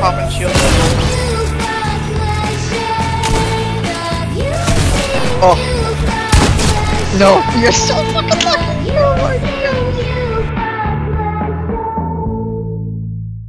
Popping shield. Oh. oh. No, you're so fucking lucky.